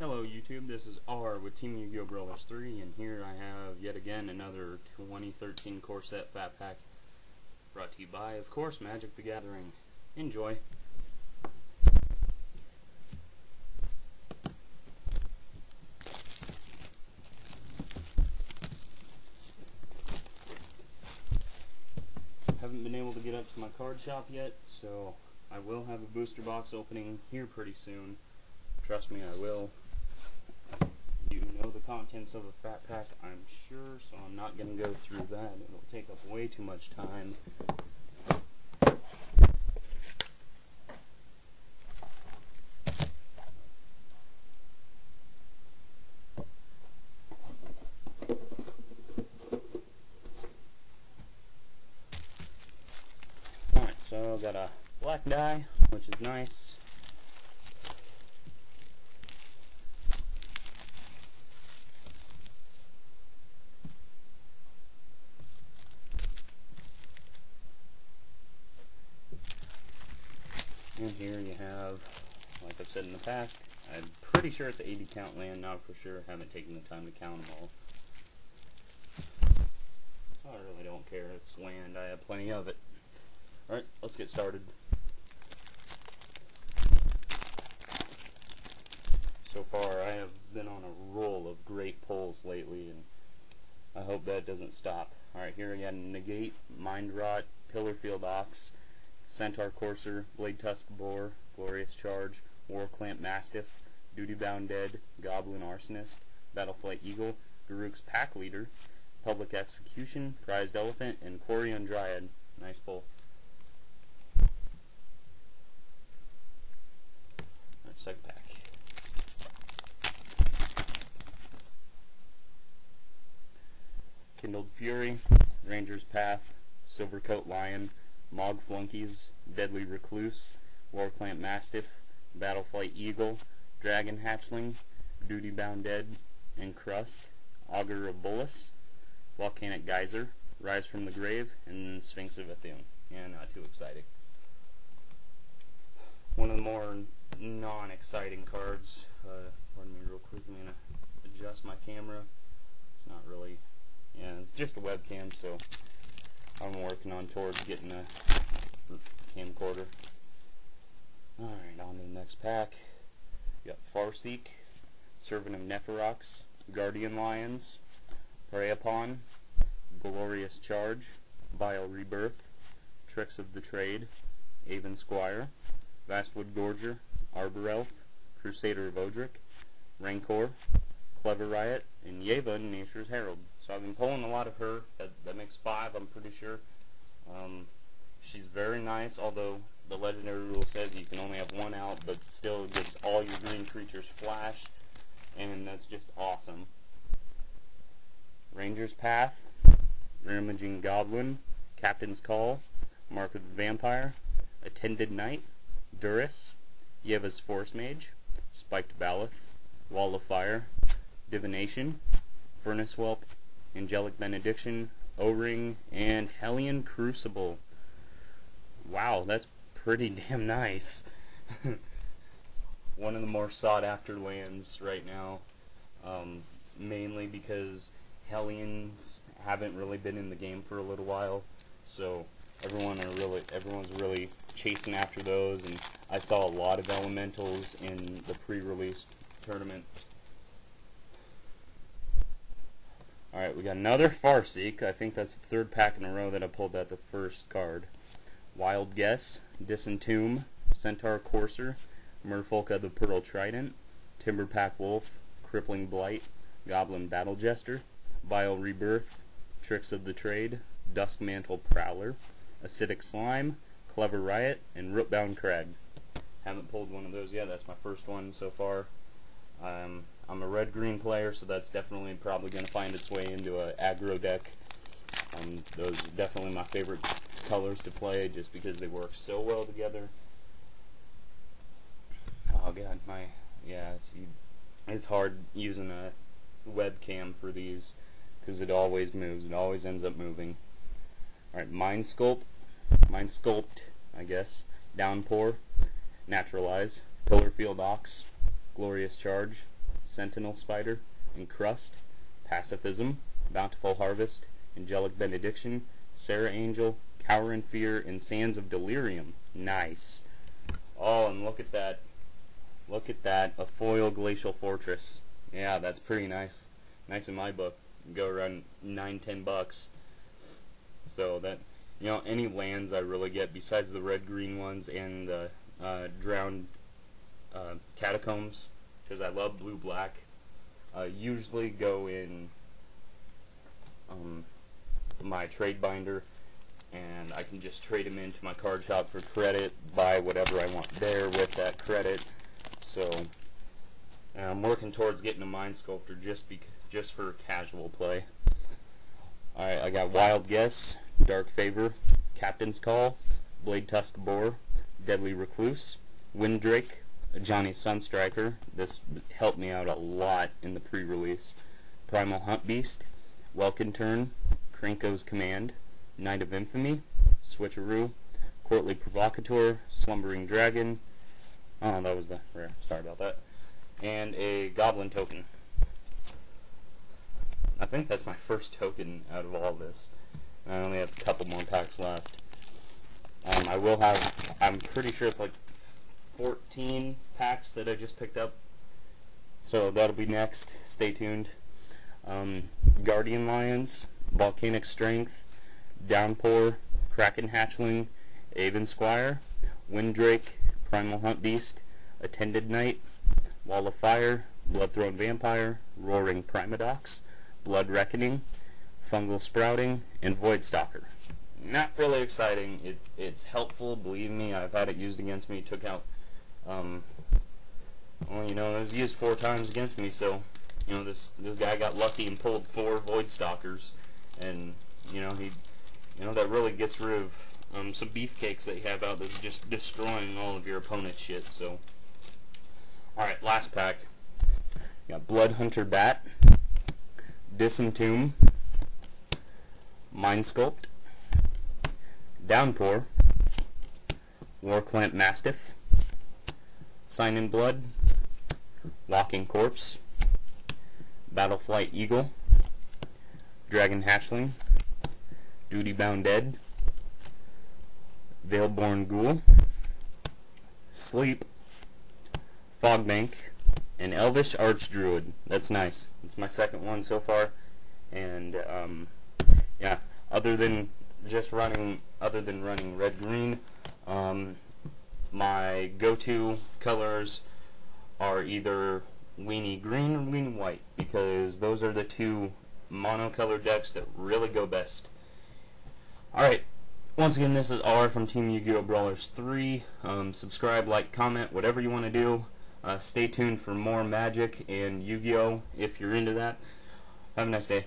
Hello YouTube, this is R with Team Yu-Gi-Oh! Brawlers 3, and here I have yet again another 2013 Core Set Fat Pack brought to you by, of course, Magic the Gathering. Enjoy! Haven't been able to get up to my card shop yet, so I will have a booster box opening here pretty soon. Trust me, I will. Contents of a fat pack, I'm sure, so I'm not going to go through that. It'll take up way too much time. Alright, so I've got a black die, which is nice. And here you have, like I've said in the past, I'm pretty sure it's an 80 count land, not for sure, haven't taken the time to count them all. I really don't care, it's land, I have plenty of it. Alright, let's get started. So far, I have been on a roll of great pulls lately, and I hope that doesn't stop. Alright, here again, Negate, Mind Rot, Pillar Field Ox, Centaur Courser, Blade Tusk Boar, Glorious Charge, War Clamp Mastiff, Duty Bound Dead, Goblin Arsonist, Battleflight Eagle, Garruk's Pack Leader, Public Execution, Prized Elephant, and Quarian Dryad. Nice pull. Second pack. Kindled Fury, Ranger's Path, Silvercoat Lion, Mog Flunkies, Deadly Recluse, Warclamp Mastiff, Battleflight Eagle, Dragon Hatchling, Duty Bound Dead, Encrust, Augur of Bolas, Volcanic Geyser, Rise from the Grave, and Sphinx of Uthuun. Yeah, not too exciting. One of the more non-exciting cards. Uh, pardon me real quick, I'm going to adjust my camera. It's not really, yeah, it's just a webcam, so I'm working on towards getting a camcorder. Alright, on to the next pack. We got Farseek, Servant of Nefarox, Guardian Lions, Prey Upon, Glorious Charge, Vile Rebirth, Tricks of the Trade, Aven Squire, Vastwood Gorger, Arbor Elf, Crusader of Odric, Rancor, Cleaver Riot, and Yeva, Nature's Herald. So I've been pulling a lot of her. That, that makes five, I'm pretty sure. Um, she's very nice, although the legendary rule says you can only have one out, but still gives all your green creatures flash, and that's just awesome. Ranger's Path, Rummaging Goblin, Captain's Call, Mark of the Vampire, Attended Knight, Duress, Yeva's Force Mage, Spiked Baloth, Wall of Fire, Divination, Furnace Whelp, Angelic Benediction, O-Ring, and Hellion Crucible. Wow, that's pretty damn nice. One of the more sought after lands right now, um, mainly because Hellions haven't really been in the game for a little while, so everyone are really everyone's really chasing after those, and I saw a lot of elementals in the pre-release tournament Alright, we got another Farseek. I think that's the third pack in a row that I pulled that the first card. Wild Guess, Disentomb, Centaur Courser, Merfolk the Pearl Trident, Timberpack Wolf, Crippling Blight, Goblin Battle Jester, Vile Rebirth, Tricks of the Trade, Duskmantle Prowler, Acidic Slime, Cleaver Riot, and Rootbound Crag. Haven't pulled one of those yet. That's my first one so far. Um, I'm a red-green player, so that's definitely probably going to find its way into a aggro deck. Um, those are definitely my favorite colors to play, just because they work so well together. Oh god, my yeah, it's, it's hard using a webcam for these because it always moves. It always ends up moving. All right, Mind Sculpt, Mind Sculpt, I guess. Downpour, Naturalize, pillar field Ox, Glorious Charge, Sentinel Spider, Encrust, Pacifism, Bountiful Harvest, Angelic Benediction, Serra Angel, Cower in Fear, and Sands of Delirium. Nice. Oh, and look at that. Look at that. A foil Glacial Fortress. Yeah, that's pretty nice. Nice in my book. Go around nine, ten bucks. So that, you know, any lands I really get besides the red-green ones and the uh, drowned uh, catacombs, because I love blue-black, uh, usually go in um, my trade binder and I can just trade them into my card shop for credit, buy whatever I want there with that credit. So I'm working towards getting a Mind Sculptor just be just for casual play. Alright, I got Wild Guess, Dark Favor, Captain's Call, Blade Tusk Boar, Deadly Recluse, Windrake, Ajani Sunstriker. This helped me out a lot in the pre-release. Primal Hunt Beast, Welkin Tern, Krenko's Command, Knight of Infamy, Switcheroo, Courtly Provocateur, Slumbering Dragon. Oh, that was the rare. Sorry about that. And a Goblin token. I think that's my first token out of all this. I only have a couple more packs left. Um, I will have, I'm pretty sure it's like 14 packs that I just picked up. So that'll be next. Stay tuned. Um, Guardian Lions, Volcanic Strength, Downpour, Kraken Hatchling, Aven Squire, Windrake, Primal Hunt Beast, Attended Knight, Wall of Fire, Bloodthrone Vampire, Roaring Primadox, Blood Reckoning, Fungal Sprouting, and Void Stalker. Not really exciting. It, it's helpful, believe me. I've had it used against me. Took out, um, well, you know, it was used four times against me, so, you know, this, this guy got lucky and pulled four Void Stalkers, and, you know, he you know, that really gets rid of um, some beefcakes that you have out that's just destroying all of your opponent's shit, so. Alright, last pack. You got Blood Hunter Bat, Disentomb, Mind Sculpt, Downpour, Warclamp Mastiff, Sign in Blood, Walking Corpse, Battleflight Eagle, Dragon Hatchling, Duty Bound Dead, Veilborn Ghoul, Sleep, Fogbank, and Elvish Archdruid. That's nice. It's my second one so far, and um, yeah. Other than just running, other than running red green, um, my go-to colors are either weenie green or weenie white because those are the two monocolor decks that really go best. Alright, once again, this is R from Team Yu-Gi-Oh! Brawlers 3. Um, subscribe, like, comment, whatever you want to do. Uh, stay tuned for more Magic and Yu-Gi-Oh! if you're into that. Have a nice day.